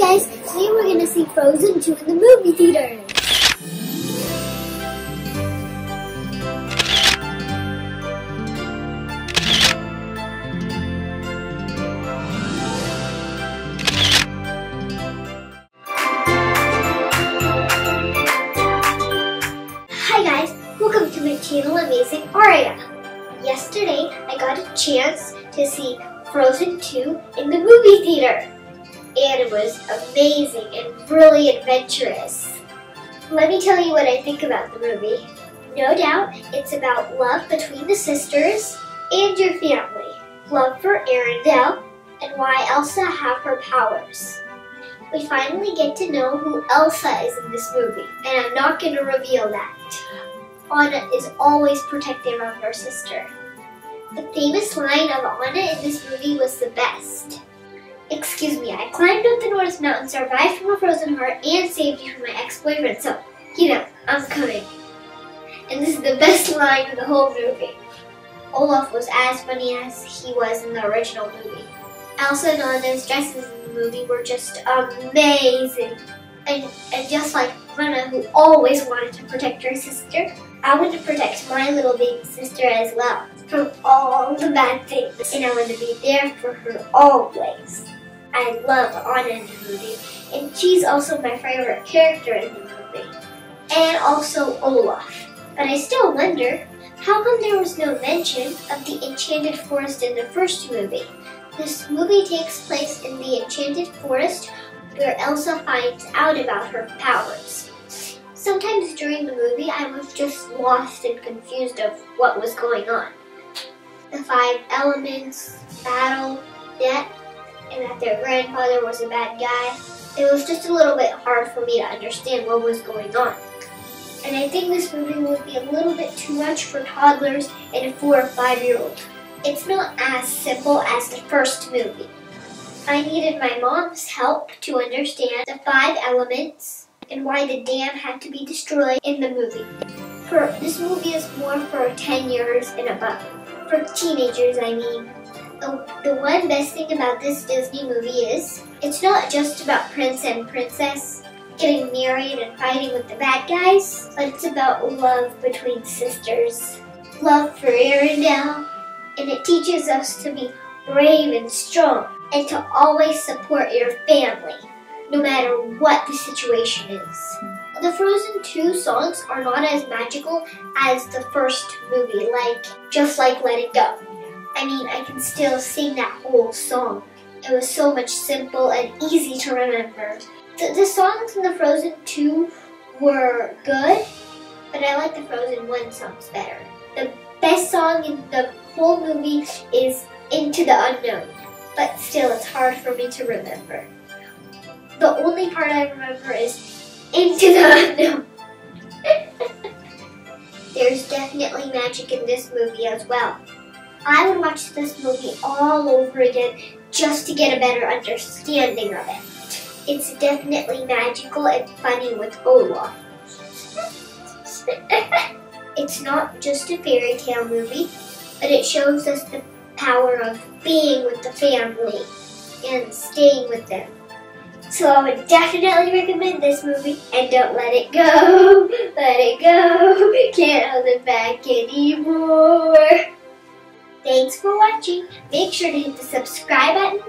guys, today we're gonna see Frozen 2 in the movie theater. Hi guys, welcome to my channel Amazing Arya. Yesterday I got a chance to see Frozen 2 in the movie theater and was amazing and really adventurous. Let me tell you what I think about the movie. No doubt, it's about love between the sisters and your family, love for Arendelle, and why Elsa have her powers. We finally get to know who Elsa is in this movie, and I'm not going to reveal that. Anna is always protective of her sister. The famous line of Anna in this movie was the best. Excuse me, I climbed up the North Mountain, survived from a frozen heart, and saved you from my ex-boyfriend, so, you know, I'm coming. And this is the best line of the whole movie. Olaf was as funny as he was in the original movie. Elsa and Anna's dresses in the movie were just amazing. And, and just like Anna, who always wanted to protect her sister, I want to protect my little baby sister as well from all the bad things. And I want to be there for her always. I love Anna in the movie, and she's also my favorite character in the movie. And also Olaf. But I still wonder, how come there was no mention of the Enchanted Forest in the first movie? This movie takes place in the Enchanted Forest where Elsa finds out about her powers. Sometimes during the movie, I was just lost and confused of what was going on. The five elements, battle, death, and that their grandfather was a bad guy. It was just a little bit hard for me to understand what was going on. And I think this movie would be a little bit too much for toddlers and a four or five year old. It's not as simple as the first movie. I needed my mom's help to understand the five elements and why the dam had to be destroyed in the movie. For this movie is more for 10 years and above. For teenagers, I mean. The, one best thing about this Disney movie is it's not just about prince and princess getting married and fighting with the bad guys, but it's about love between sisters, love for Arendelle, and it teaches us to be brave and strong and to always support your family, no matter what the situation is. The Frozen 2 songs are not as magical as the first movie, like just like Let It Go. I mean, I can still sing that whole song. It was so much simple and easy to remember. The, the songs in the Frozen 2 were good, but I like the Frozen 1 songs better. The best song in the whole movie is Into the Unknown, but still it's hard for me to remember. The only part I remember is Into the Unknown. There's definitely magic in this movie as well. I would watch this movie all over again just to get a better understanding of it. It's definitely magical and funny with Olaf. it's not just a fairy tale movie, but it shows us the power of being with the family and staying with them. So I would definitely recommend this movie and don't let it go. Let it go. Can't hold it back anymore. Thanks for watching. Make sure to hit the subscribe button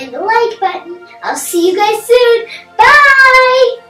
and the like button. I'll see you guys soon. Bye!